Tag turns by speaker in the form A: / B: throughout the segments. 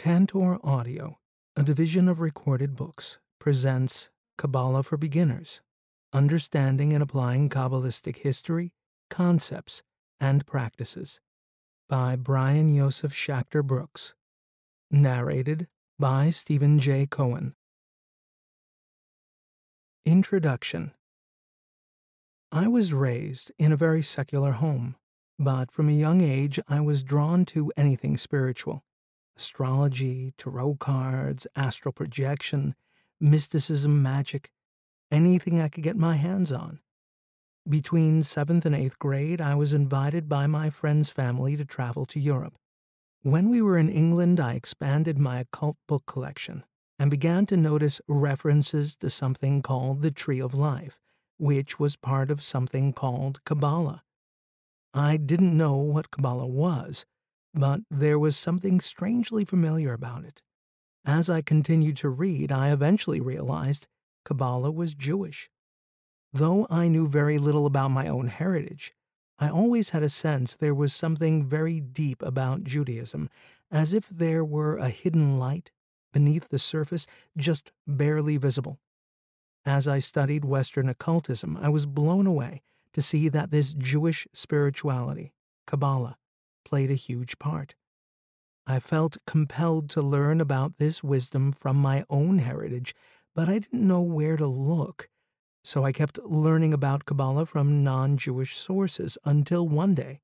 A: Tantor Audio, a division of recorded books, presents Kabbalah for Beginners Understanding and Applying Kabbalistic History, Concepts, and Practices by Brian Yosef Schachter Brooks. Narrated by Steven Jay Cohen. Introduction I was raised in a very secular home, but from a young age I was drawn to anything spiritual astrology, tarot cards, astral projection, mysticism, magic, anything I could get my hands on. Between seventh and eighth grade, I was invited by my friend's family to travel to Europe. When we were in England, I expanded my occult book collection and began to notice references to something called the Tree of Life, which was part of something called Kabbalah. I didn't know what Kabbalah was, but there was something strangely familiar about it. As I continued to read, I eventually realized Kabbalah was Jewish. Though I knew very little about my own heritage, I always had a sense there was something very deep about Judaism, as if there were a hidden light beneath the surface, just barely visible. As I studied Western occultism, I was blown away to see that this Jewish spirituality, Kabbalah, played a huge part. I felt compelled to learn about this wisdom from my own heritage, but I didn't know where to look. So I kept learning about Kabbalah from non Jewish sources until one day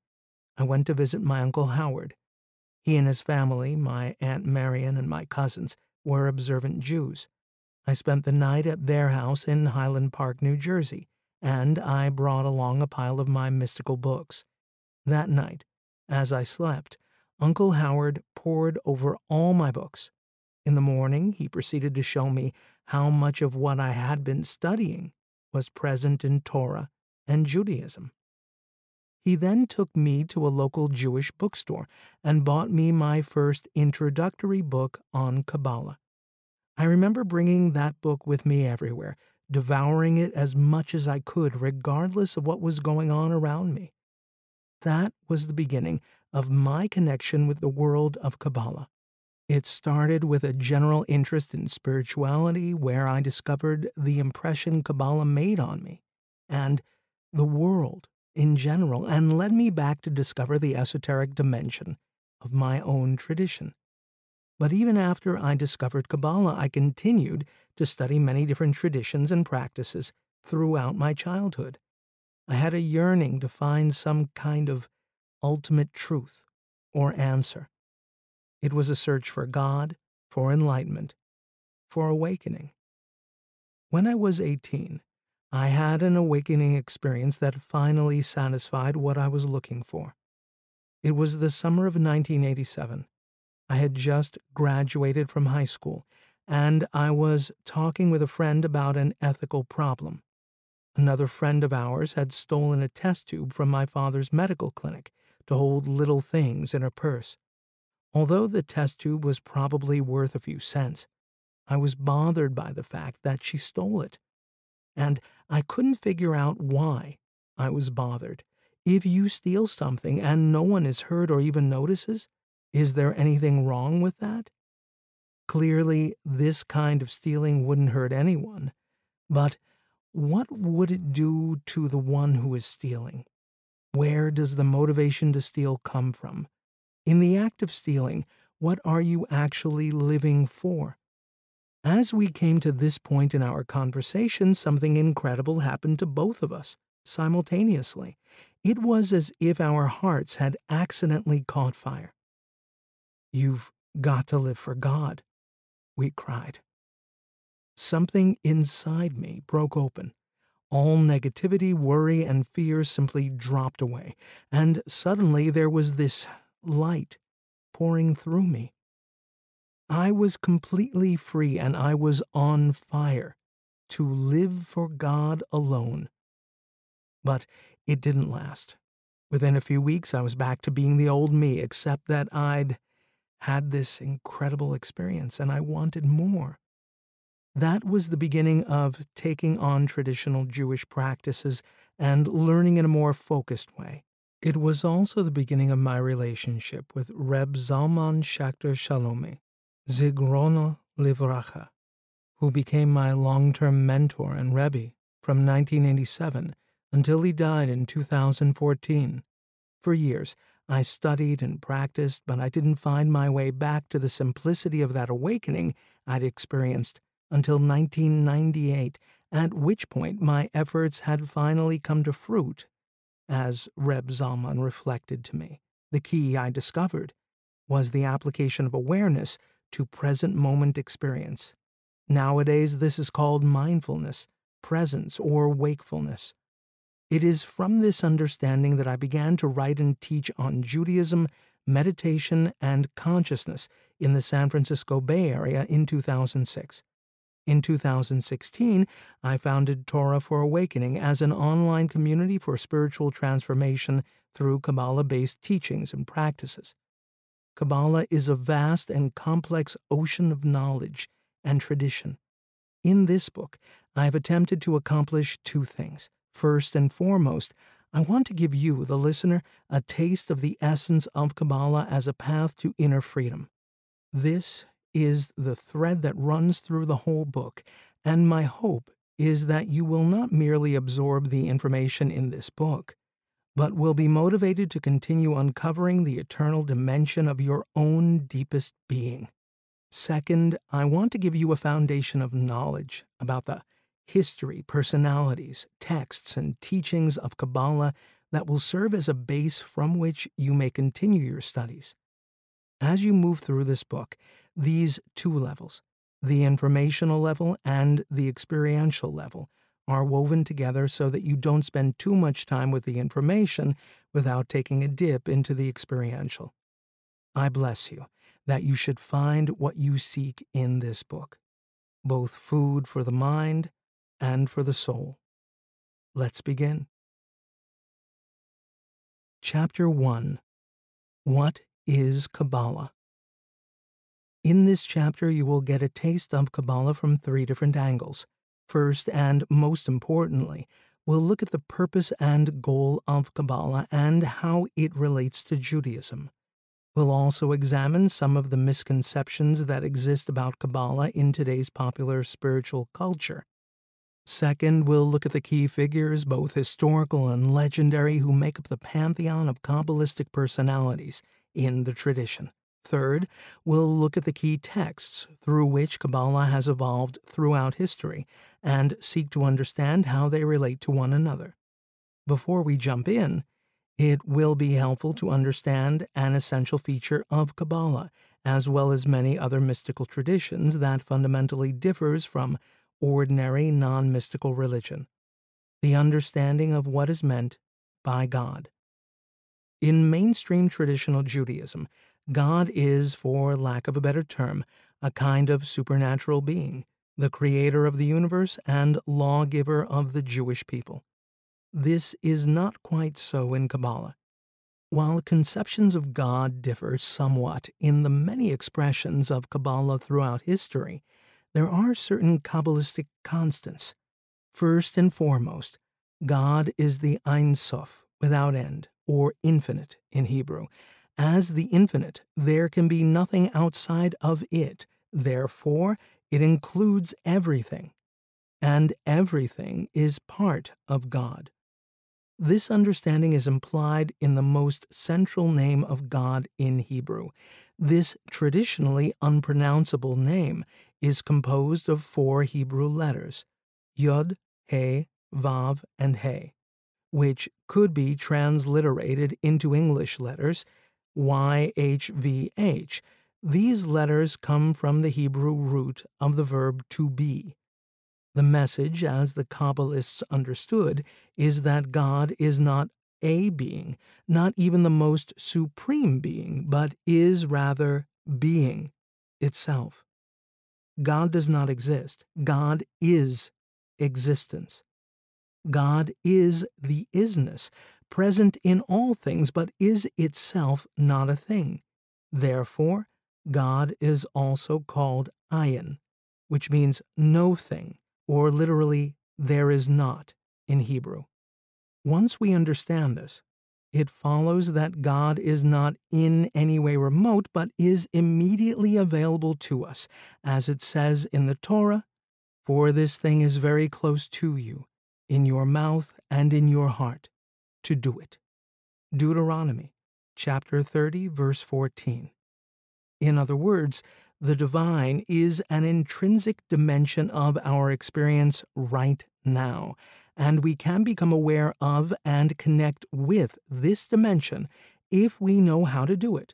A: I went to visit my Uncle Howard. He and his family, my Aunt Marion and my cousins, were observant Jews. I spent the night at their house in Highland Park, New Jersey, and I brought along a pile of my mystical books. That night, as I slept, Uncle Howard pored over all my books. In the morning, he proceeded to show me how much of what I had been studying was present in Torah and Judaism. He then took me to a local Jewish bookstore and bought me my first introductory book on Kabbalah. I remember bringing that book with me everywhere, devouring it as much as I could, regardless of what was going on around me. That was the beginning of my connection with the world of Kabbalah. It started with a general interest in spirituality, where I discovered the impression Kabbalah made on me and the world in general, and led me back to discover the esoteric dimension of my own tradition. But even after I discovered Kabbalah, I continued to study many different traditions and practices throughout my childhood. I had a yearning to find some kind of ultimate truth or answer. It was a search for God, for enlightenment, for awakening. When I was 18, I had an awakening experience that finally satisfied what I was looking for. It was the summer of 1987. I had just graduated from high school, and I was talking with a friend about an ethical problem. Another friend of ours had stolen a test tube from my father's medical clinic to hold little things in her purse. Although the test tube was probably worth a few cents, I was bothered by the fact that she stole it. And I couldn't figure out why I was bothered. If you steal something and no one is hurt or even notices, is there anything wrong with that? Clearly, this kind of stealing wouldn't hurt anyone, but what would it do to the one who is stealing? Where does the motivation to steal come from? In the act of stealing, what are you actually living for? As we came to this point in our conversation, something incredible happened to both of us simultaneously. It was as if our hearts had accidentally caught fire. You've got to live for God, we cried. Something inside me broke open. All negativity, worry, and fear simply dropped away, and suddenly there was this light pouring through me. I was completely free and I was on fire to live for God alone. But it didn't last. Within a few weeks, I was back to being the old me, except that I'd had this incredible experience and I wanted more. That was the beginning of taking on traditional Jewish practices and learning in a more focused way. It was also the beginning of my relationship with Reb Zalman Schachter Shalomi, Zichrono Livracha, who became my long term mentor and Rebbe from 1987 until he died in 2014. For years, I studied and practiced, but I didn't find my way back to the simplicity of that awakening I'd experienced until 1998, at which point my efforts had finally come to fruit. As Reb Zalman reflected to me, the key I discovered was the application of awareness to present moment experience. Nowadays, this is called mindfulness, presence, or wakefulness. It is from this understanding that I began to write and teach on Judaism, meditation, and consciousness in the San Francisco Bay Area in 2006. In 2016, I founded Torah for Awakening as an online community for spiritual transformation through Kabbalah based teachings and practices. Kabbalah is a vast and complex ocean of knowledge and tradition. In this book, I have attempted to accomplish two things. First and foremost, I want to give you, the listener, a taste of the essence of Kabbalah as a path to inner freedom. This is the thread that runs through the whole book, and my hope is that you will not merely absorb the information in this book, but will be motivated to continue uncovering the eternal dimension of your own deepest being. Second, I want to give you a foundation of knowledge about the history, personalities, texts, and teachings of Kabbalah that will serve as a base from which you may continue your studies. As you move through this book, these two levels, the informational level and the experiential level, are woven together so that you don't spend too much time with the information without taking a dip into the experiential. I bless you that you should find what you seek in this book both food for the mind and for the soul. Let's begin. Chapter 1 What is Kabbalah? In this chapter, you will get a taste of Kabbalah from three different angles. First, and most importantly, we'll look at the purpose and goal of Kabbalah and how it relates to Judaism. We'll also examine some of the misconceptions that exist about Kabbalah in today's popular spiritual culture. Second, we'll look at the key figures, both historical and legendary, who make up the pantheon of Kabbalistic personalities in the tradition. Third, we'll look at the key texts through which Kabbalah has evolved throughout history and seek to understand how they relate to one another. Before we jump in, it will be helpful to understand an essential feature of Kabbalah, as well as many other mystical traditions that fundamentally differs from ordinary non mystical religion the understanding of what is meant by God. In mainstream traditional Judaism, God is, for lack of a better term, a kind of supernatural being, the creator of the universe and lawgiver of the Jewish people. This is not quite so in Kabbalah. While conceptions of God differ somewhat in the many expressions of Kabbalah throughout history, there are certain Kabbalistic constants. First and foremost, God is the Ein Sof, without end, or infinite in Hebrew. As the infinite, there can be nothing outside of it. Therefore, it includes everything. And everything is part of God. This understanding is implied in the most central name of God in Hebrew. This traditionally unpronounceable name is composed of four Hebrew letters Yod, He, Vav, and He, which could be transliterated into English letters YHVH. These letters come from the Hebrew root of the verb to be. The message, as the Kabbalists understood, is that God is not a being, not even the most supreme being, but is rather being itself. God does not exist. God is existence. God is the isness, present in all things, but is itself not a thing. Therefore, God is also called ayin, which means no thing, or literally, there is not in Hebrew. Once we understand this, it follows that God is not in any way remote, but is immediately available to us, as it says in the Torah, For this thing is very close to you, in your mouth and in your heart, to do it. Deuteronomy chapter 30, verse 14. In other words, the divine is an intrinsic dimension of our experience right now, and we can become aware of and connect with this dimension if we know how to do it.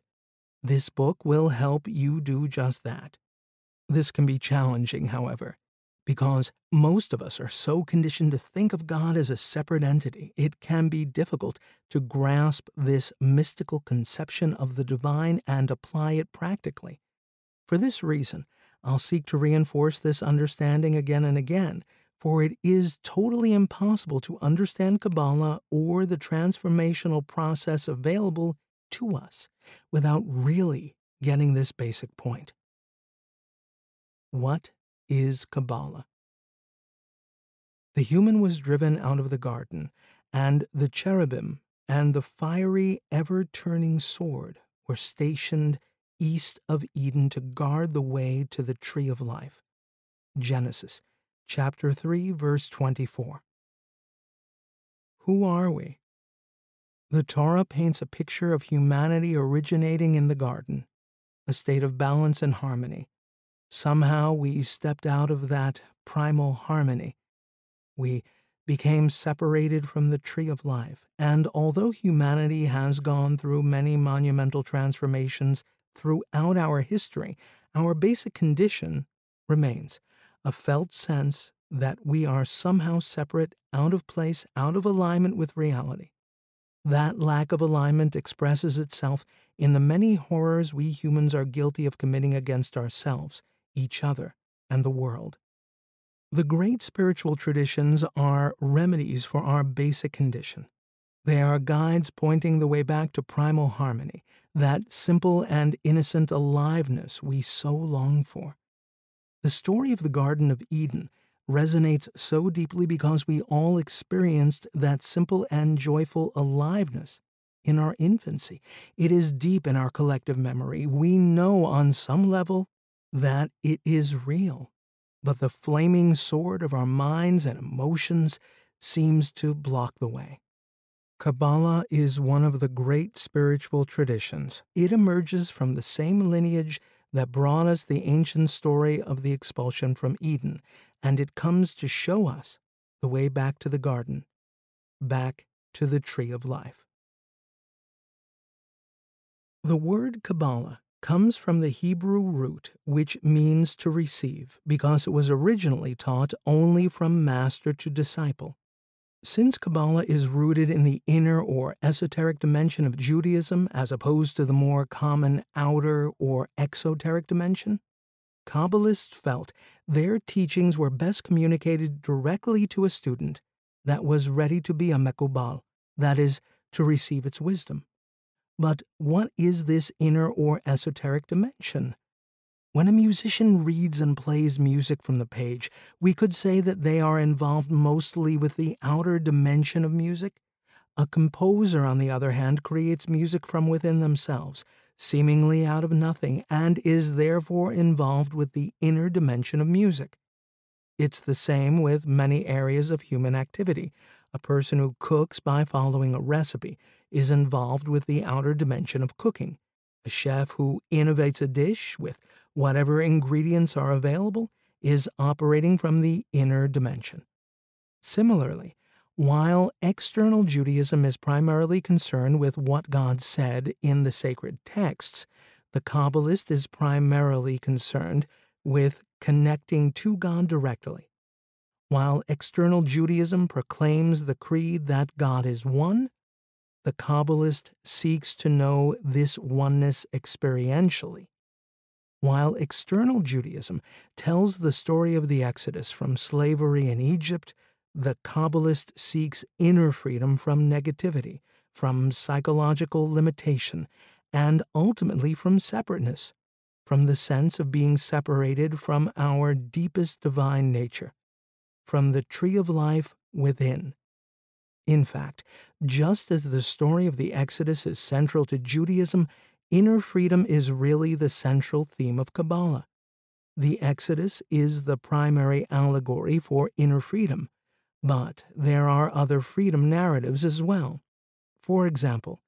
A: This book will help you do just that. This can be challenging, however, because most of us are so conditioned to think of God as a separate entity, it can be difficult to grasp this mystical conception of the divine and apply it practically. For this reason, I'll seek to reinforce this understanding again and again for it is totally impossible to understand Kabbalah or the transformational process available to us without really getting this basic point. What is Kabbalah? The human was driven out of the garden, and the cherubim and the fiery, ever turning sword were stationed east of Eden to guard the way to the tree of life. Genesis chapter 3, verse 24. Who are we? The Torah paints a picture of humanity originating in the garden, a state of balance and harmony. Somehow we stepped out of that primal harmony. We became separated from the tree of life, and although humanity has gone through many monumental transformations throughout our history, our basic condition remains a felt sense that we are somehow separate, out of place, out of alignment with reality. That lack of alignment expresses itself in the many horrors we humans are guilty of committing against ourselves, each other, and the world. The great spiritual traditions are remedies for our basic condition. They are guides pointing the way back to primal harmony, that simple and innocent aliveness we so long for. The story of the Garden of Eden resonates so deeply because we all experienced that simple and joyful aliveness in our infancy. It is deep in our collective memory. We know on some level that it is real, but the flaming sword of our minds and emotions seems to block the way. Kabbalah is one of the great spiritual traditions. It emerges from the same lineage that brought us the ancient story of the expulsion from Eden, and it comes to show us the way back to the garden, back to the tree of life. The word Kabbalah comes from the Hebrew root which means to receive, because it was originally taught only from master to disciple. Since Kabbalah is rooted in the inner or esoteric dimension of Judaism as opposed to the more common outer or exoteric dimension, Kabbalists felt their teachings were best communicated directly to a student that was ready to be a Mekubal, that is, to receive its wisdom. But what is this inner or esoteric dimension? When a musician reads and plays music from the page, we could say that they are involved mostly with the outer dimension of music. A composer, on the other hand, creates music from within themselves, seemingly out of nothing, and is therefore involved with the inner dimension of music. It's the same with many areas of human activity. A person who cooks by following a recipe is involved with the outer dimension of cooking. A chef who innovates a dish with whatever ingredients are available is operating from the inner dimension. Similarly, while external Judaism is primarily concerned with what God said in the sacred texts, the Kabbalist is primarily concerned with connecting to God directly. While external Judaism proclaims the creed that God is one, the Kabbalist seeks to know this oneness experientially while external Judaism tells the story of the Exodus from slavery in Egypt, the Kabbalist seeks inner freedom from negativity, from psychological limitation, and ultimately from separateness, from the sense of being separated from our deepest divine nature, from the tree of life within. In fact, just as the story of the Exodus is central to Judaism, inner freedom is really the central theme of Kabbalah. The Exodus is the primary allegory for inner freedom, but there are other freedom narratives as well. For example,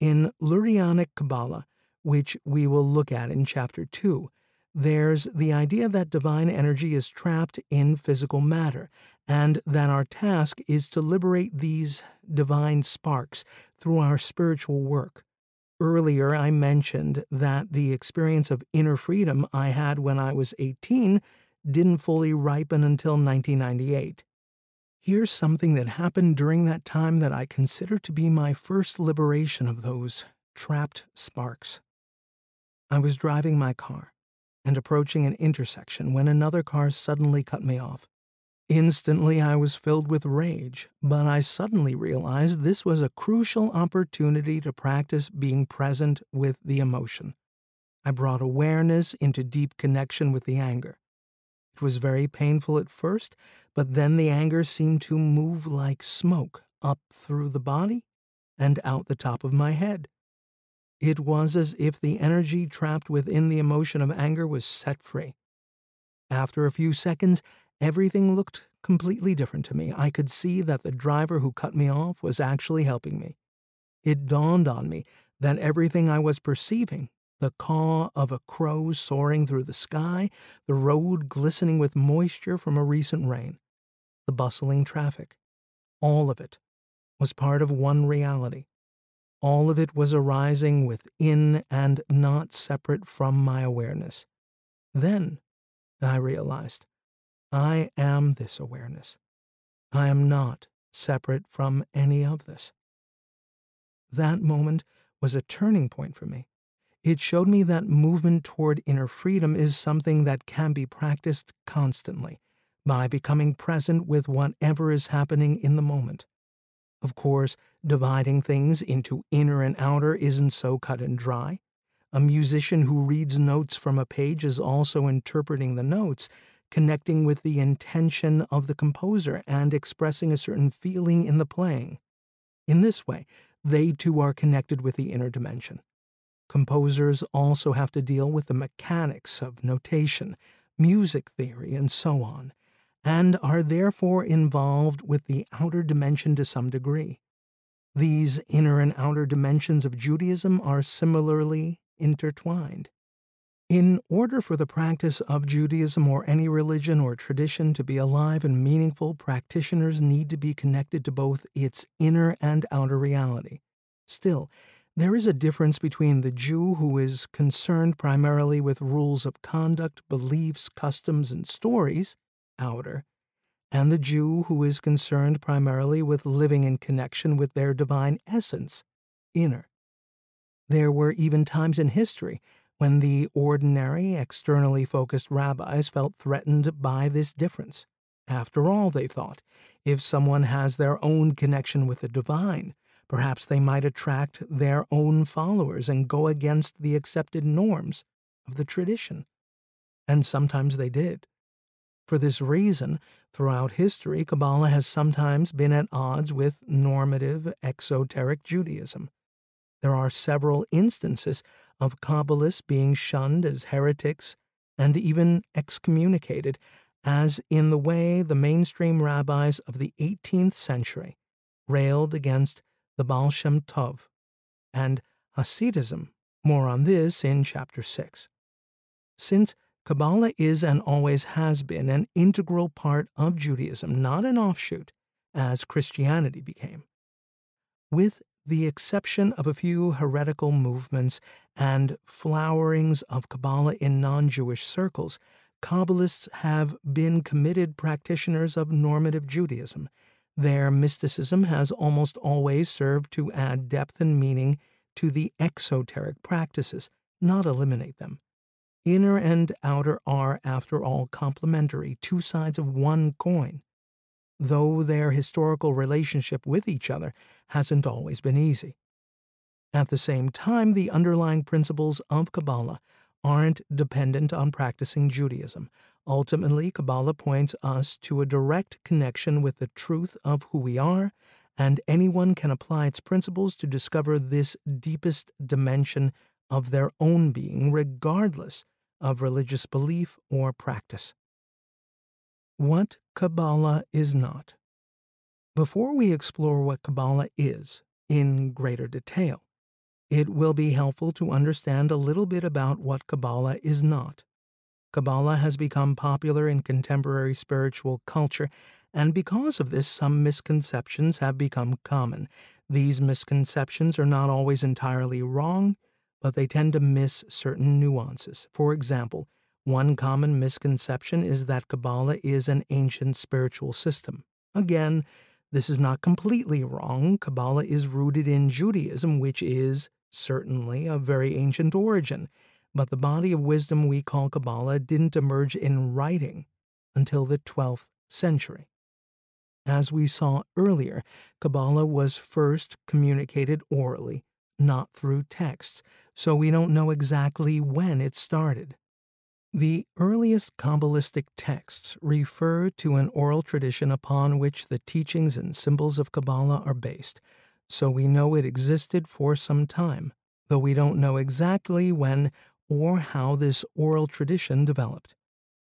A: in Lurianic Kabbalah, which we will look at in Chapter 2, there's the idea that divine energy is trapped in physical matter, and that our task is to liberate these divine sparks through our spiritual work. Earlier, I mentioned that the experience of inner freedom I had when I was 18 didn't fully ripen until 1998. Here's something that happened during that time that I consider to be my first liberation of those trapped sparks. I was driving my car and approaching an intersection when another car suddenly cut me off. Instantly, I was filled with rage, but I suddenly realized this was a crucial opportunity to practice being present with the emotion. I brought awareness into deep connection with the anger. It was very painful at first, but then the anger seemed to move like smoke up through the body and out the top of my head. It was as if the energy trapped within the emotion of anger was set free. After a few seconds, everything looked completely different to me. I could see that the driver who cut me off was actually helping me. It dawned on me that everything I was perceiving the caw of a crow soaring through the sky, the road glistening with moisture from a recent rain, the bustling traffic all of it was part of one reality all of it was arising within and not separate from my awareness. Then I realized I am this awareness. I am not separate from any of this. That moment was a turning point for me. It showed me that movement toward inner freedom is something that can be practiced constantly by becoming present with whatever is happening in the moment. Of course, dividing things into inner and outer isn't so cut and dry. A musician who reads notes from a page is also interpreting the notes, connecting with the intention of the composer and expressing a certain feeling in the playing. In this way, they too are connected with the inner dimension. Composers also have to deal with the mechanics of notation, music theory, and so on and are therefore involved with the outer dimension to some degree. These inner and outer dimensions of Judaism are similarly intertwined. In order for the practice of Judaism or any religion or tradition to be alive and meaningful, practitioners need to be connected to both its inner and outer reality. Still, there is a difference between the Jew who is concerned primarily with rules of conduct, beliefs, customs, and stories, outer, and the Jew who is concerned primarily with living in connection with their divine essence, inner. There were even times in history when the ordinary, externally focused rabbis felt threatened by this difference. After all, they thought, if someone has their own connection with the divine, perhaps they might attract their own followers and go against the accepted norms of the tradition. And sometimes they did. For this reason, throughout history, Kabbalah has sometimes been at odds with normative exoteric Judaism. There are several instances of Kabbalists being shunned as heretics and even excommunicated, as in the way the mainstream rabbis of the 18th century railed against the Baal Shem Tov and Hasidism. More on this in Chapter 6. Since Kabbalah is and always has been an integral part of Judaism, not an offshoot, as Christianity became. With the exception of a few heretical movements and flowerings of Kabbalah in non Jewish circles, Kabbalists have been committed practitioners of normative Judaism. Their mysticism has almost always served to add depth and meaning to the exoteric practices, not eliminate them. Inner and outer are, after all, complementary, two sides of one coin, though their historical relationship with each other hasn't always been easy. At the same time, the underlying principles of Kabbalah aren't dependent on practicing Judaism. Ultimately, Kabbalah points us to a direct connection with the truth of who we are and anyone can apply its principles to discover this deepest dimension of their own being, regardless of religious belief or practice. What Kabbalah is not. Before we explore what Kabbalah is in greater detail, it will be helpful to understand a little bit about what Kabbalah is not. Kabbalah has become popular in contemporary spiritual culture, and because of this, some misconceptions have become common. These misconceptions are not always entirely wrong, but they tend to miss certain nuances. For example, one common misconception is that Kabbalah is an ancient spiritual system. Again, this is not completely wrong. Kabbalah is rooted in Judaism, which is certainly of very ancient origin but the body of wisdom we call Kabbalah didn't emerge in writing until the 12th century. As we saw earlier, Kabbalah was first communicated orally, not through texts, so we don't know exactly when it started. The earliest Kabbalistic texts refer to an oral tradition upon which the teachings and symbols of Kabbalah are based, so we know it existed for some time, though we don't know exactly when or how this oral tradition developed.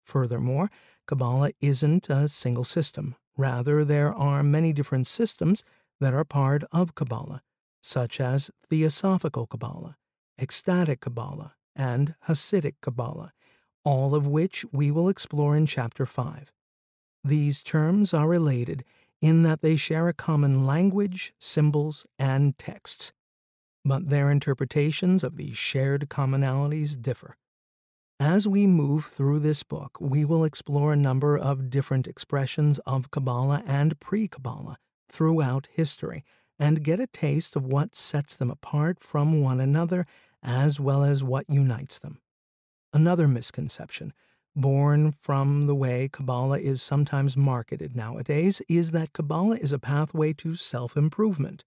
A: Furthermore, Kabbalah isn't a single system. Rather, there are many different systems that are part of Kabbalah, such as Theosophical Kabbalah, Ecstatic Kabbalah, and Hasidic Kabbalah, all of which we will explore in Chapter 5. These terms are related in that they share a common language, symbols, and texts, but their interpretations of these shared commonalities differ. As we move through this book, we will explore a number of different expressions of Kabbalah and pre Kabbalah throughout history and get a taste of what sets them apart from one another as well as what unites them. Another misconception, born from the way Kabbalah is sometimes marketed nowadays, is that Kabbalah is a pathway to self improvement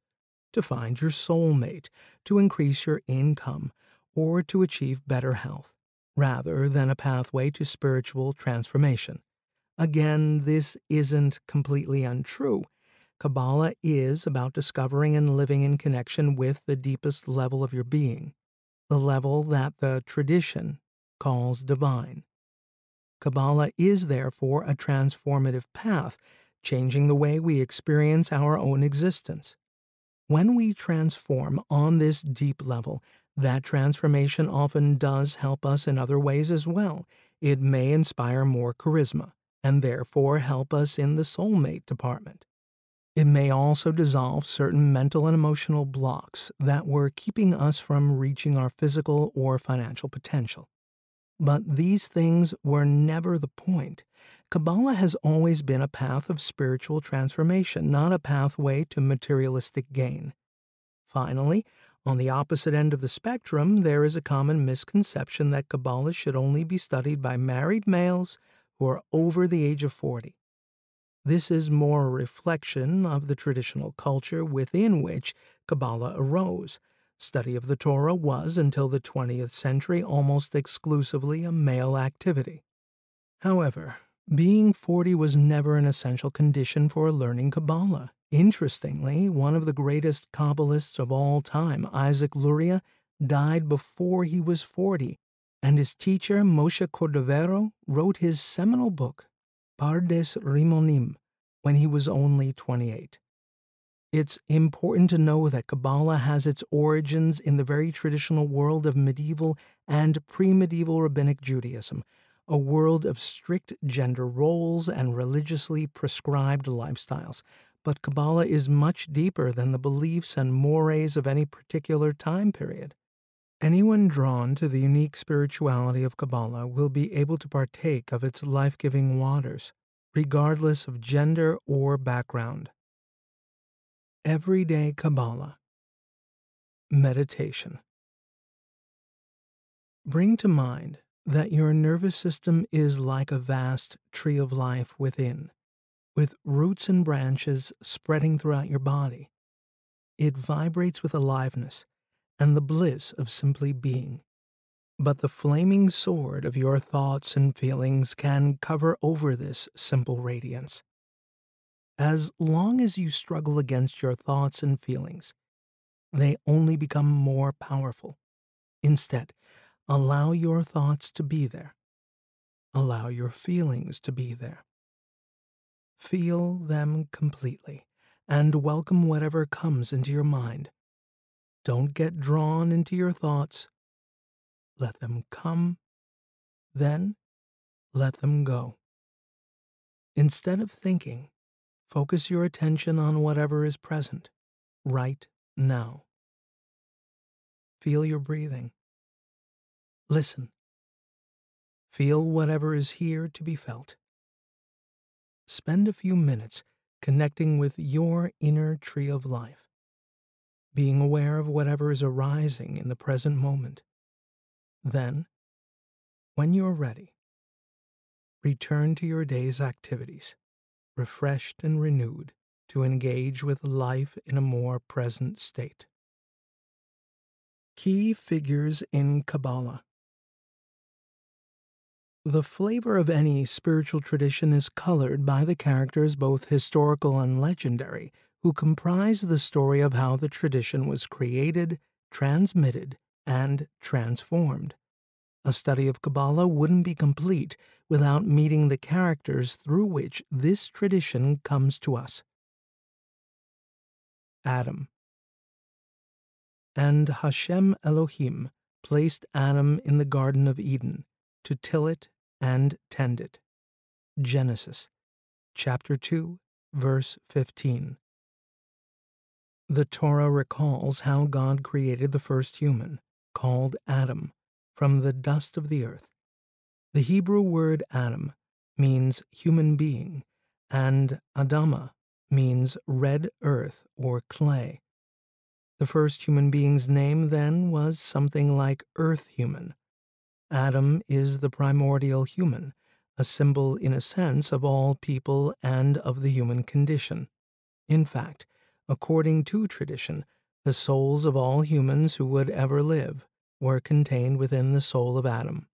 A: to find your soulmate, to increase your income, or to achieve better health, rather than a pathway to spiritual transformation. Again, this isn't completely untrue. Kabbalah is about discovering and living in connection with the deepest level of your being, the level that the tradition calls divine. Kabbalah is therefore a transformative path, changing the way we experience our own existence. When we transform on this deep level, that transformation often does help us in other ways as well. It may inspire more charisma and therefore help us in the soulmate department. It may also dissolve certain mental and emotional blocks that were keeping us from reaching our physical or financial potential. But these things were never the point. Kabbalah has always been a path of spiritual transformation, not a pathway to materialistic gain. Finally, on the opposite end of the spectrum, there is a common misconception that Kabbalah should only be studied by married males who are over the age of 40. This is more a reflection of the traditional culture within which Kabbalah arose. Study of the Torah was, until the 20th century, almost exclusively a male activity. However, being 40 was never an essential condition for learning Kabbalah. Interestingly, one of the greatest Kabbalists of all time, Isaac Luria, died before he was 40, and his teacher, Moshe Cordovero, wrote his seminal book, Pardes Rimonim, when he was only 28. It's important to know that Kabbalah has its origins in the very traditional world of medieval and pre medieval rabbinic Judaism, a world of strict gender roles and religiously prescribed lifestyles. But Kabbalah is much deeper than the beliefs and mores of any particular time period. Anyone drawn to the unique spirituality of Kabbalah will be able to partake of its life giving waters, regardless of gender or background. Everyday Kabbalah Meditation Bring to mind that your nervous system is like a vast tree of life within, with roots and branches spreading throughout your body. It vibrates with aliveness and the bliss of simply being. But the flaming sword of your thoughts and feelings can cover over this simple radiance. As long as you struggle against your thoughts and feelings, they only become more powerful. Instead, allow your thoughts to be there. Allow your feelings to be there. Feel them completely and welcome whatever comes into your mind. Don't get drawn into your thoughts. Let them come, then let them go. Instead of thinking, focus your attention on whatever is present, right now. Feel your breathing. Listen. Feel whatever is here to be felt. Spend a few minutes connecting with your inner tree of life, being aware of whatever is arising in the present moment. Then, when you're ready, return to your day's activities, refreshed and renewed to engage with life in a more present state. Key figures in Kabbalah The flavor of any spiritual tradition is colored by the characters, both historical and legendary, who comprise the story of how the tradition was created, transmitted, and transformed. A study of Kabbalah wouldn't be complete without meeting the characters through which this tradition comes to us. Adam and Hashem Elohim placed Adam in the Garden of Eden to till it and tend it. Genesis chapter 2, verse 15. The Torah recalls how God created the first human, called Adam, from the dust of the earth. The Hebrew word Adam means human being, and Adama means red earth or clay. The first human being's name, then, was something like Earth Human. Adam is the primordial human, a symbol, in a sense, of all people and of the human condition. In fact, according to tradition, the souls of all humans who would ever live were contained within the soul of Adam.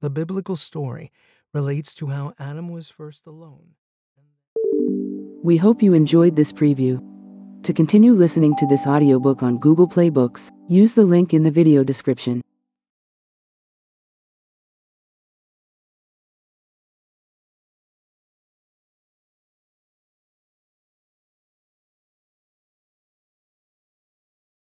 A: The biblical story relates to how Adam was first alone.
B: We hope you enjoyed this preview. To continue listening to this audiobook on Google Play Books, use the link in the video description.